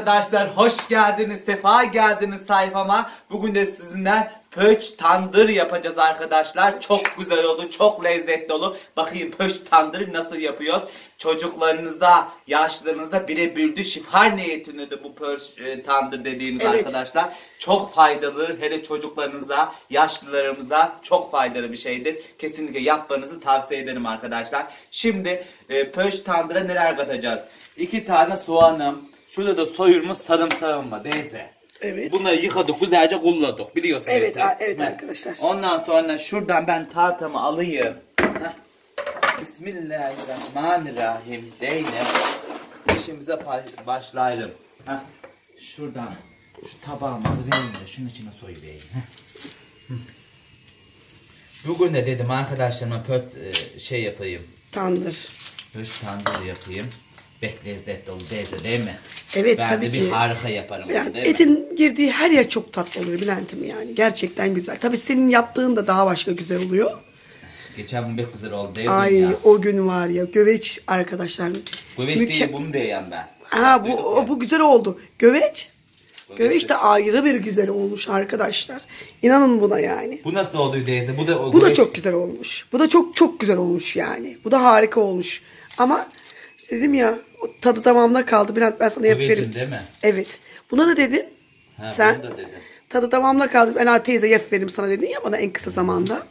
Arkadaşlar hoş geldiniz, sefa geldiniz sayfama. Bugün de sizinle pöç tandır yapacağız arkadaşlar. Çok güzel oldu, çok lezzetli oldu. Bakayım pöç tandır nasıl yapıyoruz. Çocuklarınıza, yaşlılarınıza birebir şifa niyetinde de bu pöç e, tandır dediğimiz Evet. arkadaşlar. Çok faydalıdır. Hele çocuklarınıza, yaşlılarımıza çok faydalı bir şeydir. Kesinlikle yapmanızı tavsiye ederim arkadaşlar. Şimdi e, pöç tandıra neler katacağız? İki tane soğanım. Şurada da soyulmuş sarımsağım var Deyze. Evet. Bunları yıkadık güzelce kulladık biliyorsun. Evet, a- evet arkadaşlar. Ondan sonra şuradan ben tahtamı alayım. Heh. Bismillahirrahmanirrahim diyelim. İşimize başlayalım. Heh. Şuradan şu tabağımı alıvereyim de şunun içine soyuvereyim. Heh. Bugün de dedim arkadaşlarıma pöt e, şey yapayım. Tandır. Pöt tandır yapayım. Bek lezzetli olur Deyze değil mi? Evet, ben tabii de bir ki. harika yaparım. Yani değil mi? etin girdiği her yer çok tatlı oluyor Bülent'im yani. Gerçekten güzel. Tabii senin yaptığın da daha başka güzel oluyor. Geçen gün pek güzel oldu değil mi Ay ya? o gün var ya göveç arkadaşlar. Güveç Müke- değil bunu diyeyim ben. Ha bu o, bu güzel oldu. Göveç. Göveç Göveç de ayrı bir güzel olmuş arkadaşlar. İnanın buna yani. Bu nasıl oldu teyze? Bu da o Bu da çok güzel olmuş. Bu da çok çok güzel olmuş yani. Bu da harika olmuş. Ama işte dedim ya o tadı tamamına kaldı. Bülent ben sana Güvecin yapıverim. değil mi? Evet. Buna da dedin. Ha, sen bunu da dedim. tadı tamamına kaldı. Ben ha teyze yapıverim sana dedin ya bana en kısa zamanda.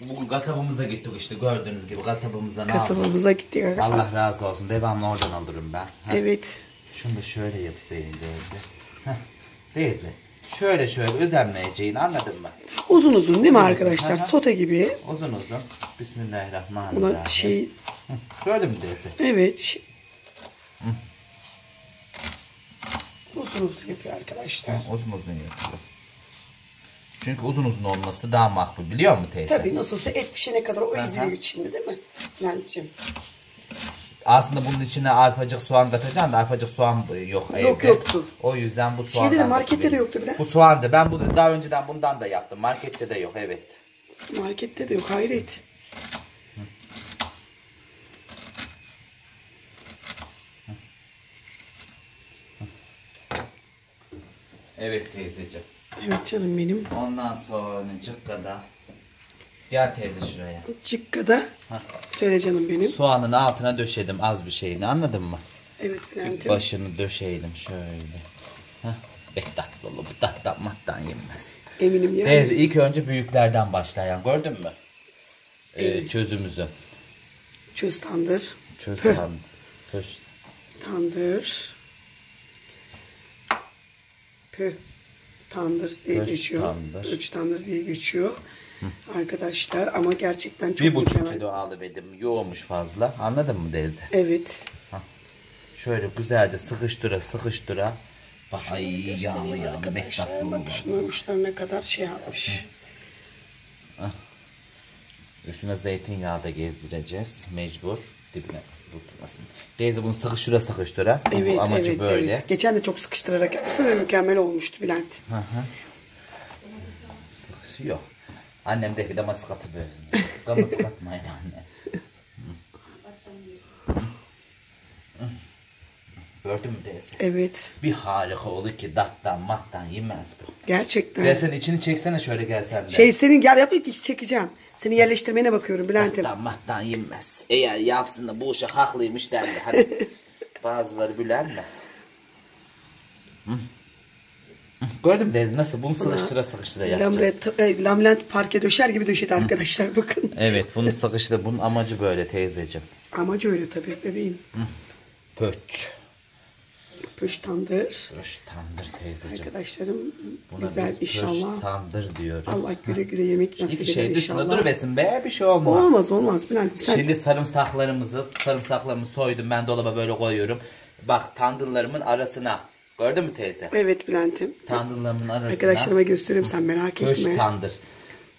Bugün kasabımıza gittik işte gördüğünüz gibi kasabımıza ne? Kasabamıza gittik. Allah razı olsun. Devamlı oradan alırım ben. Heh. Evet. Şunu da şöyle yapayım teyze. Heh. Teyze. Şöyle şöyle özenmeyeceğini anladın mı? Uzun uzun değil mi arkadaşlar? Aha. Sote gibi. Uzun uzun. Bismillahirrahmanirrahim. Buna şey Hı. Gördün mü teyze? evet. şey- Uzun uzun yapıyor arkadaşlar. Uzun uzun yapıyor. Çünkü uzun uzun olması daha makbul biliyor musun teyze? Tabii nasıl olsa et pişene kadar o eziliyor içinde değil mi? Bülent'ciğim. Aslında bunun içine arpacık soğan katacaksın da arpacık soğan yok evde. yoktu. O yüzden bu soğandan... Şeyde de markette de katıyorum. yoktu bile. Bu soğan da ben bunu daha önceden bundan da yaptım. Markette de yok evet. Markette de yok hayret. Evet teyzeciğim. Evet canım benim. Ondan sonra cıkkada. Gel teyze şuraya. Cikka'da. Hah. Söyle canım benim. Soğanın altına döşedim az bir şeyini anladın mı? Evet Bülent'im. Başını döşeydim şöyle. Hah. Bek tatlı olur. Bu tattan mattan yenmez. Eminim yani. Teyze ilk önce büyüklerden başlayan gördün mü? Ee, çözümüzü. Çöz tandır. Çöz tam. Pöş. Tandır. Pö. Tandır diye Pöş geçiyor. tandır. Pöç tandır diye geçiyor. Arkadaşlar ama gerçekten çok Bir buçuk mükemmel. kilo alıverdim. Yoğumuş fazla. Anladın mı teyze? Evet. Şöyle güzelce sıkıştıra sıkıştıra. Bak ay yağlı yağlı bak şunun uçlarına kadar şey yapmış. Üstüne zeytinyağı da gezdireceğiz. Mecbur. Dibine tutmasın. Teyze bunu sıkıştıra sıkıştıra. Evet, Bu amacı evet, böyle. evet. Geçen de çok sıkıştırarak yapmışsın ve mükemmel olmuştu Bülent. Sıkış- Yok. Annem de ki damat katı böyle. Damat katmayın anne. Gördün mü teyze? Evet. Bir harika olur ki dattan mattan yemez bu. Gerçekten. Gel sen içini çeksene şöyle gelsen de. Şey senin gel yapayım ki çekeceğim. Seni yerleştirmene bakıyorum Bülent'im. Dattan mattan yenmez. Eğer yapsın da bu uşak haklıymış derler. Hadi. Bazıları biler mi? Hı? Gördün mü dedi nasıl bunu sıkıştıra sıkıştıra yapacağız. Lamlet, e, lamlent parke döşer gibi döşedi arkadaşlar bakın. Evet bunu sıkıştı. Bunun amacı böyle teyzeciğim. Amacı öyle tabii bebeğim. Pöç. Pöş tandır. Pöç tandır teyzeciğim. Arkadaşlarım Buna güzel biz inşallah. Pöç tandır diyoruz. Allah güle güle yemek nasip İki eder şey inşallah. durmesin be bir şey olmaz. Olmaz olmaz Bülent'im sen. Şimdi sarımsaklarımızı, sarımsaklarımı soydum. Ben dolaba böyle koyuyorum. Bak tandırlarımın arasına. Gördün mü teyze? Evet Bülent'im. Tandırlarımın arasına. Arkadaşlarıma gösteriyorum sen merak Köş etme. tandır.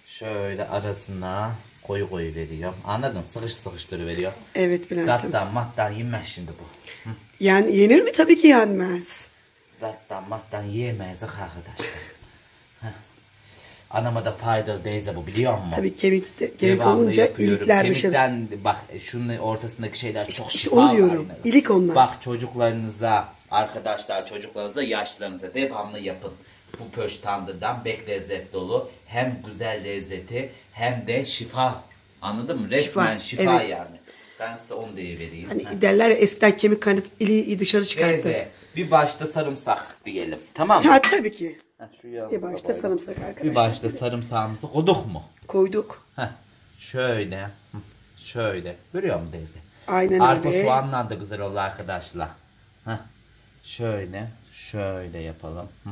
Şöyle arasına koyu koyu veriyor. Anladın? Sıkış sıkıştırı veriyor. Evet Bülent'im. Dattan mattan yenmez şimdi bu. Hı. Yani yenir mi? Tabii ki yenmez. Dattan mattan yiyemez arkadaşlar. Anama da faydalı teyze bu biliyor musun? Tabii kemik, de, kemik Devamlı olunca yapıyorum. ilikler dışarı. Kemikten bak şunun ortasındaki şeyler çok işte şifa onu diyorum. kaynağı. İlik onlar. Bak çocuklarınıza, Arkadaşlar çocuklarınıza yaşlarınıza devamlı yapın. Bu pöş tandırdan bek lezzet dolu. Hem güzel lezzeti hem de şifa. Anladın mı? Resmen Şifa, şifa, evet. yani. Ben size onu diye vereyim. Hani Ha. derler ya eskiden kemik kaynatıp iliği dışarı çıkarttı. Teyze bir başta sarımsak diyelim. Tamam mı? Ha tabii ki. Ha, Bir başta sarımsak arkadaşlar. Bir başta sarımsağımızı koyduk mu? Koyduk. Heh. Şöyle. Şöyle. Görüyor musun teyze? Aynen Arpa öyle. soğanlar da güzel oldu arkadaşlar. Heh. Şöyle. Şöyle yapalım. Hı.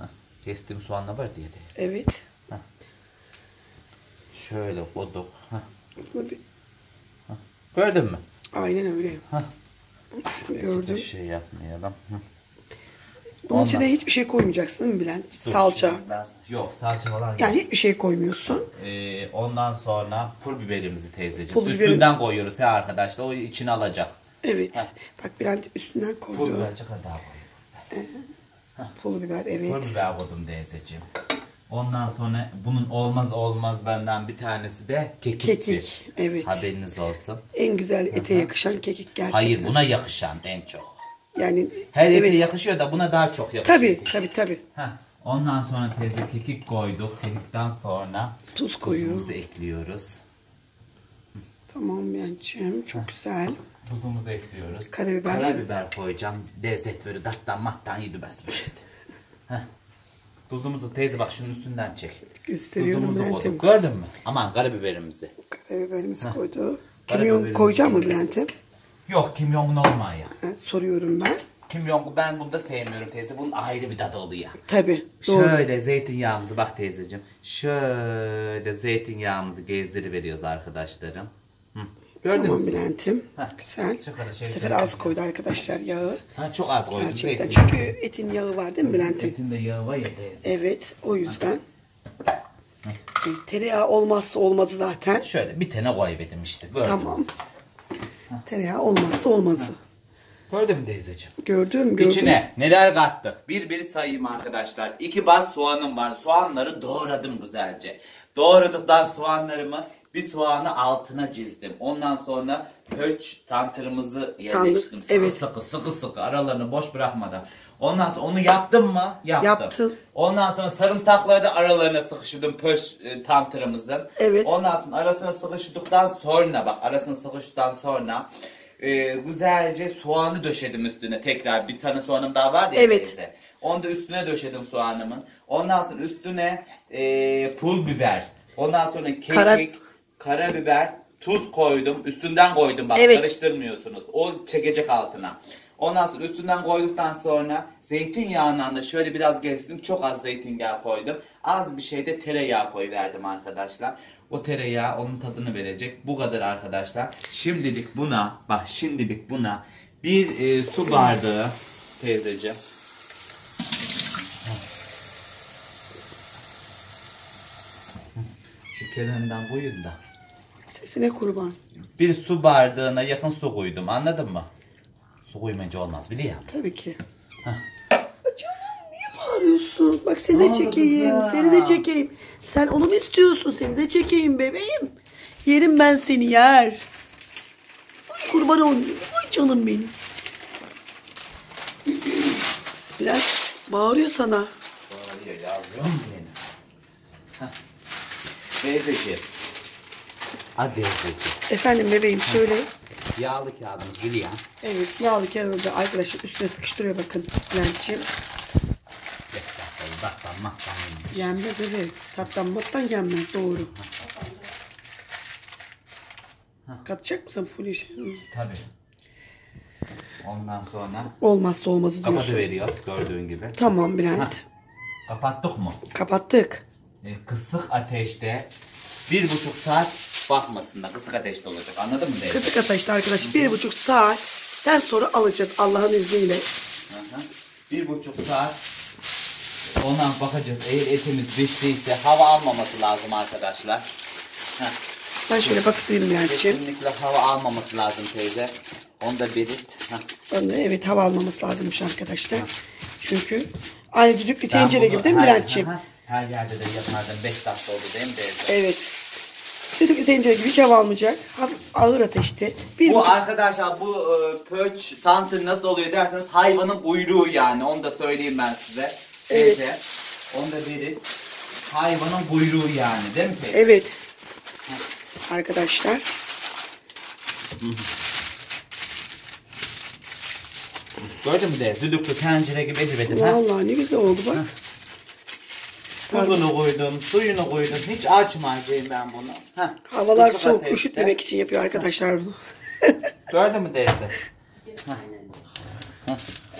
Heh. Kestiğim soğanlar var diye teyze. Evet. Şöyle koyduk. Heh. Bu bir- Gördün mü? Aynen öyle. Gördüm. Bir şey yapmayalım. Hı. Bunun Ondan- içine hiçbir şey koymayacaksın değil mi Bülent? Dur, Salça. şimdi ben- yok salça falan yok. Yani hiçbir şey koymuyorsun. Ee, ondan sonra pul biberimizi teyzeciğim. Pul biberim- Üstünden koyuyoruz he arkadaşlar. O içine alacak. Evet. Bak Bülent üstünden Pul koydu. bibercik daha koyuyorum. Pul biber evet. Pul biber koydum teyzeciğim. Ondan sonra bunun olmaz olmazlarından bir tanesi de kekiktir. Kekik, evet. Haberiniz olsun. En güzel ete yakışan kekik gerçekten. Hayır buna yakışan en çok. Yani Her ete evet. yakışıyor da buna daha çok yakışıyor. Tabii tabii tabii. Heh. Ondan sonra teyze kekik koyduk. Kekikten sonra Tuz koyuyor. tuzumuzu ekliyoruz. Tamam Bülent'ciğim çok güzel. Tuzumuzu ekliyoruz. Karabiber. Karabiber koyacağım. Lezzet verir. Dattan mattan yedirmez bu şey. Heh. Tuzumuzu teyze bak şunun üstünden çek. Gösteriyorum Tuzumuzu Bülent'im. koyduk. Gördün mü? Aman karabiberimizi. Karabiberimizi koydu. Karabiberimizi Kimyon koyacak mı koyduk. Bülent'im? Yok kimyon olma ya. Ha, soruyorum ben. Kimyon ben bunu da sevmiyorum teyze. Bunun ayrı bir tadı oluyor. Tabii. Doğru. Şöyle zeytinyağımızı bak teyzeciğim. Şöyle zeytinyağımızı gezdiriveriyoruz arkadaşlarım. Hı. Gördünüz Tamam mü? Bülent'im. Güzel. Şey Bu sefer az koydu arkadaşlar yağı. Ha, çok az koydum Gerçekten. Çünkü etin yağı var değil mi Bülent'im? Etinde yağı var ya. Evet. O yüzden. E, Tereyağı olmazsa olmazı zaten. Şöyle bir tane koybedim işte. Gördün Tamam. mü? Tereyağı olmazsa olmazı. Gördün mü teyzeciğim? Gördüm gördüm. İçine neler kattık? Bir bir sayayım arkadaşlar. İki bas soğanım var. Soğanları doğradım güzelce. Doğradıktan soğanlarımı bir soğanı altına çizdim. Ondan sonra pöç tantırımızı yerleştirdim. Sıkı evet. sıkı sıkı sıkı aralarını boş bırakmadan. Ondan sonra onu yaptım mı? Yaptım. Yaptın. Ondan sonra sarımsakları da aralarına sıkıştırdım pöç e, tantırımızın. Evet. Ondan sonra arasına sıkıştıktan sonra bak arasına sıkıştıktan sonra e, güzelce soğanı döşedim üstüne tekrar. Bir tane soğanım daha var ya Evet. teyze. Onu da üstüne döşedim soğanımın. Ondan sonra üstüne e, pul biber. Ondan sonra kekik, Kara- karabiber, tuz koydum. Üstünden koydum bak Evet. karıştırmıyorsunuz. O çekecek altına. Ondan sonra üstünden koyduktan sonra zeytinyağından da şöyle biraz gezdim. Çok az zeytinyağı koydum. Az bir şey de tereyağı koyverdim arkadaşlar. O tereyağı onun tadını verecek. Bu kadar arkadaşlar. Şimdilik buna, bak şimdilik buna bir e, su bardağı teyzeciğim. Şu kenarından koyun da. Sesine kurban. Bir su bardağına yakın su koydum anladın mı? Su koymayınca olmaz biliyor musun? Tabii ki. Canım niye bağırıyorsun? Bak seni de oldu çekeyim. kızım? Seni de çekeyim. Sen onu mu istiyorsun? Seni de çekeyim bebeğim. Yerim ben seni yer. Ay kurban olayım. Ay canım benim. Bülent bağırıyor sana. Bağırıyor yavrum benim. Hah. Teyzeciğim. Hadi teyzeciğim. Efendim bebeğim şöyle. Yağlı kağıdımız biliyor. Evet yağlı kağıdı arkadaşlar üstüne sıkıştırıyor bakın Bülent'ciğim. Dakikayı baktan maktan yemiş. Yenmez evet. Tatlanmaktan yenmez doğru. Katacak mısın full? Hı. Tabii. Ondan sonra Olmazsa olmazı diyorsun. veriyoruz gördüğün gibi. Tamam Bülent. Kapattık mı? Kapattık. E, kısık ateşte bir buçuk saat bakmasınlar. Kısık ateşte olacak anladın mı teyze? Kısık ateşte arkadaş bir buçuk saatten sonra alacağız Allah'ın izniyle. Bir buçuk saat ondan bakacağız. Eğer etimiz piştiyse hava almaması lazım arkadaşlar. Heh. Ben şöyle bakayım Bülent'ciğim. Kesinlikle hava almaması lazım teyze. Onu da belirt. Heh. De evet hava almaması lazımmış arkadaşlar. Çünkü aynı düdüklü Ben tencere gibi değil mi Bülent'ciğim? Her yerde de yapardım. 5 dakika oldu değil mi teyze? Evet. Düdüklü tencere gibi hiç hava almayacak. Hafif ağır ateşte. Bir Bu buçuk arkadaşlar bu e, pöç tantır nasıl oluyor derseniz hayvanın kuyruğu yani onu da söyleyeyim ben size. Evet. Teyze, Onu da biri hayvanın kuyruğu yani değil mi teyze? Evet. Arkadaşlar. Gördün mü de düdüklü tencere gibi ediverdim ha. Vallahi ne güzel oldu bak. Tuzunu koydum, suyunu koydum. Hiç açmayacağım ben bunu. Heh. Havalar soğuk ateşte. üşütmemek için yapıyor arkadaşlar bunu. Gördün mü teyze?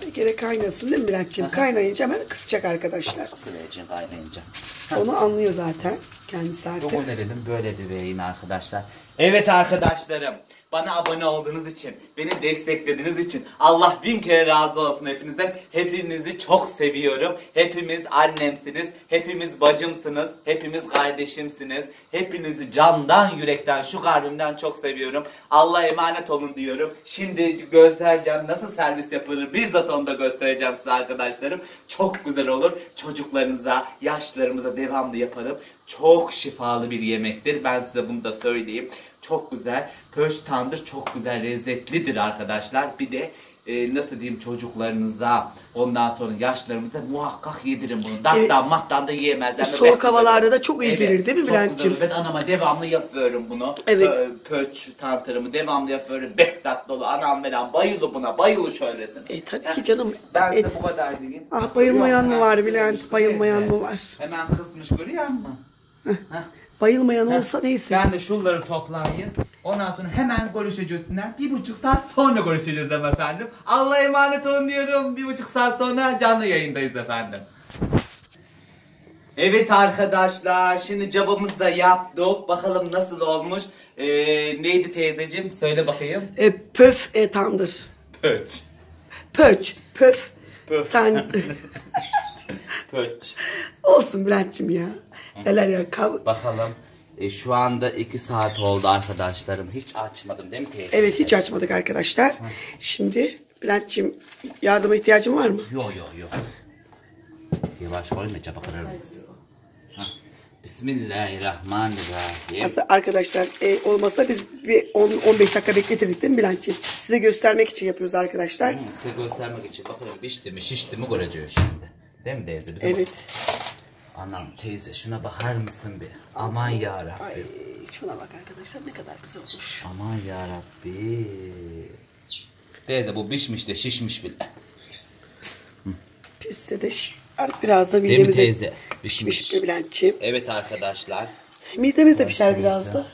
Bir kere kaynasın değil mi Bülent'ciğim? Kaynayınca hemen kısacak arkadaşlar. Kısıvereceğim kaynayınca. Onu anlıyor zaten kendisi artık. Yok dedim böyle diveyim arkadaşlar. Evet arkadaşlarım. Bana abone olduğunuz için, beni desteklediğiniz için Allah bin kere razı olsun hepinizden. Hepinizi çok seviyorum. Hepimiz annemsiniz, hepimiz bacımsınız, hepimiz kardeşimsiniz. Hepinizi candan, yürekten, şu kalbimden çok seviyorum. Allah'a emanet olun diyorum. Şimdi göstereceğim nasıl servis yapılır. Bizzat onu da göstereceğim size arkadaşlarım. Çok güzel olur. Çocuklarınıza, yaşlarımıza devamlı yaparım. Çok şifalı bir yemektir. Ben size bunu da söyleyeyim. Çok güzel. Pöş tandır çok güzel, lezzetlidir arkadaşlar. Bir de e, nasıl diyeyim çocuklarınıza, ondan sonra yaşlarımıza muhakkak yedirin bunu. Dattan mattan da yiyemezler. Bu soğuk havalarda da çok iyi gelir değil mi Bülent'ciğim? Ben anama devamlı yapıyorum bunu. Evet. Pö- pöç tantırımı devamlı yapıyorum. Bektat dolu. Anam veren bayılı buna. Bayılı şöylesin. E tabii ki canım. Ben Et. size bu kadar diyeyim. Ah, bayılmayan mı var Bülent? kısmış Bayılmayan mı var? Hemen kısmış görüyor musun? Heh. Bayılmayan olsa neyse. Ben de şunları toplayayım. Ondan sonra hemen görüşeceğiz. Bir buçuk saat sonra görüşeceğiz efendim. Allah'a emanet olun diyorum. Bir buçuk saat sonra canlı yayındayız efendim. Evet arkadaşlar şimdi cabımızı da yaptık. Bakalım nasıl olmuş. Ee, neydi teyzeciğim? Söyle bakayım. E, pöf e, tandır. Pöç. Pöç. Pöf. Pöf. Tan Pöç. Olsun Bülent'ciğim ya. Neler ya. Kav Bakalım. E, şu anda iki saat oldu arkadaşlarım. Hiç açmadım değil mi teyze? evet hiç açmadık arkadaşlar. Şimdi Bülent'ciğim yardıma ihtiyacın var mı? Yo yo yo. Yavaş koyma çaba kırarım. Bismillahirrahmanirrahim. Aslında arkadaşlar e, olmasa biz bir 10-15 dakika bekletirdik değil mi Bülent'ciğim? Size göstermek için yapıyoruz arkadaşlar. Hı, Size göstermek için bakalım pişti mi şişti mi göreceğiz şimdi. Değil mi teyze? Bize Evet. bak- Anam teyze şuna bakar mısın bir? Aman yarabbim. Ay, şuna bak arkadaşlar ne kadar güzel olmuş. Aman yarabbi. Teyze bu pişmiş de şişmiş bile. Pisse de artık biraz da mi midemize teyze? pişmiş be Bülent'ciğim. Evet arkadaşlar. Midemiz de pişer biraz da.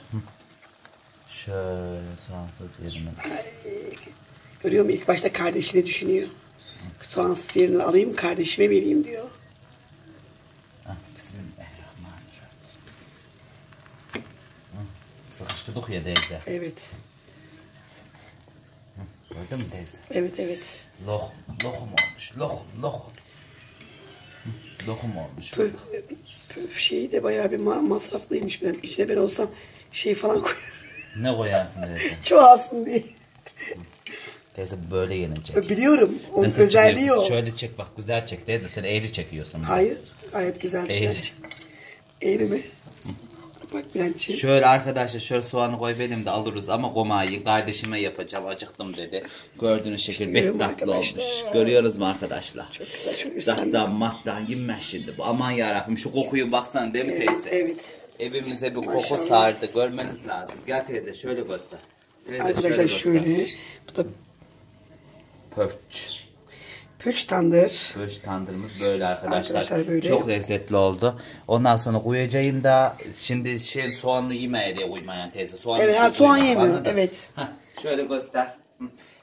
Şöyle soğansız yerine. Görüyor musun? İlk başta kardeşini düşünüyor. Soğansız yerini alayım kardeşime vereyim diyor. Hah, Bismillahirrahmanirrahim. Sıkıştırdık ya teyze. Evet. Gördün mü teyze? Evet evet. Lokum, lokum olmuş. Lokum. Hı, Lokum olmuş. Pöf, pöf şeyi de bayağı bir ma- masraflıymış. Ben içine ben olsam şey falan koyarım. Ne koyarsın teyze? Çoğalsın diye. Teyze böyle yenecek. Biliyorum. Onun Nasıl özelliği çıkıyor? o. Şöyle çek bak güzel çek teyze sen eğri çekiyorsun. Hayır. Gayet güzel. Eğri. Eğri mi? Bak Bülent'ciğim. Şöyle arkadaşlar şöyle soğanı koy benim de alırız ama gomayı kardeşime yapacağım acıktım dedi. Gördüğünüz şekil görüyorum tatlı arkadaşlar. olmuş. Görüyoruz mu arkadaşlar? Çok güzel. Şu üstten. Dattan mattan yenmez şimdi. Aman yarabbim şu kokuyu baksana değil mi Evet, teyze? evet. Evimize bir koku Maşallah. sardı. Görmeniz lazım. Gel teyze şöyle göster. Teyze Arkadaşlar göster. şöyle. Bu da Pörç. pöç tandır. Pörç tandırımız böyle arkadaşlar. Arkadaşlar böyle. Çok lezzetli oldu. Ondan sonra koyacağın da şimdi şey soğanlı yemeye diye uymayan teyze. Soğanlı Evet, ha, soğan yemiyor, evet. Heh, şöyle göster.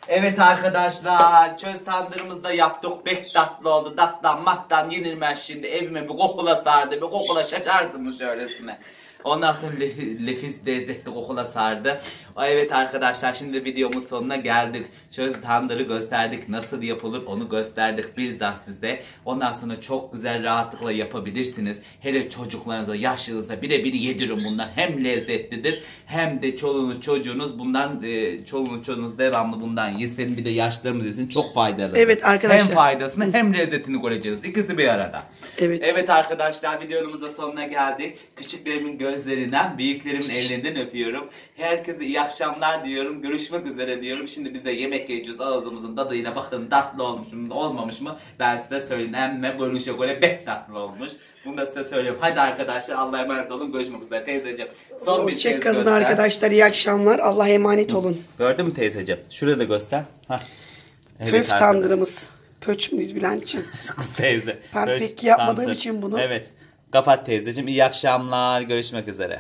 Evet arkadaşlar çöz tandırımızı da yaptık. Bek tatlı oldu. Dattan mattan yenilmez şimdi. Evime bir kokula sardı. Bir kokula şakarsınız şöylesine. Ondan sonra lef- lefis lezzetli kokula sardı. Evet arkadaşlar şimdi videomun sonuna geldik. Çöz tandırı gösterdik. Nasıl yapılır onu gösterdik bizzat size. Ondan sonra çok güzel rahatlıkla yapabilirsiniz. Hele çocuklarınıza, yaşlınıza birebir yedirin bundan. Hem lezzetlidir hem de çoluğunuz çocuğunuz bundan e, çoluğunuz çocuğunuz devamlı bundan yesin. Bir de yaşlarımız yesin. Çok faydalı. Evet arkadaşlar. Hem faydasını hem lezzetini göreceğiz. İkisi bir arada. Evet. Evet arkadaşlar videomuzun sonuna geldik. Küçüklerimin gözlerinden, büyüklerimin ellerinden öpüyorum. Herkese iyi akşamlar diyorum. Görüşmek üzere diyorum. Şimdi biz de yemek yiyeceğiz ağzımızın tadıyla. Bakın tatlı olmuş mu, olmamış mı? Ben size söyleyeyim. Emme böyle şöyle bek tatlı olmuş. Bunu da size söylüyorum. Hadi arkadaşlar Allah'a emanet olun. Görüşmek üzere teyzeciğim. Son bir kez Hoşçakalın göster. arkadaşlar. iyi akşamlar. Allah'a emanet olun. Gördün mü teyzeciğim? Şurada da göster. Hah. Evet Pöf arkadaşlar. tandırımız. Pöç müyüz Bülent'ciğim? Kız teyze. Ben Böyle pek yapmadığım tandır. için bunu- Evet. Kapat teyzeciğim. İyi akşamlar. Görüşmek üzere.